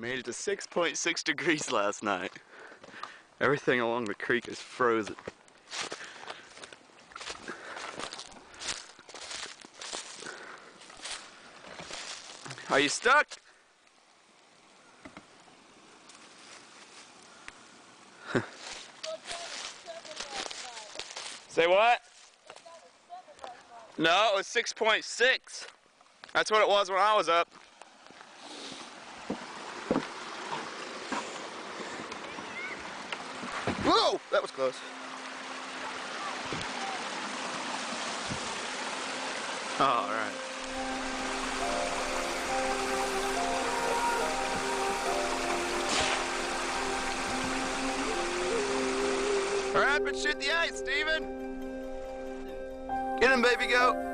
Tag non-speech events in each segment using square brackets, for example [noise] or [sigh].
Made it to 6.6 degrees last night. Everything along the creek is frozen. Are you stuck? [laughs] Say what? No, it was 6.6. That's what it was when I was up. Whoa, that was close. All right. All right, but shoot the ice, Steven. Get him, baby goat.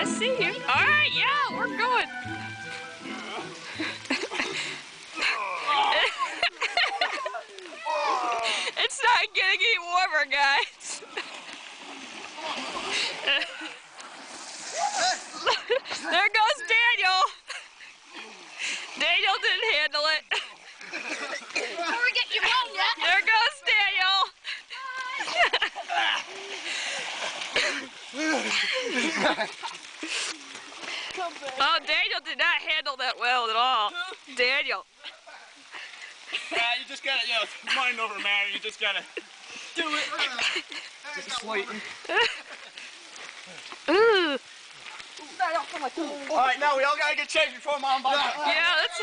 I see you. All right, yeah, we're going. Daniel. Yeah, you just gotta, you know, mind over matter. You just gotta do it. Just waiting. Ooh. All right, now we all gotta get changed before mom buys. Yeah, that's.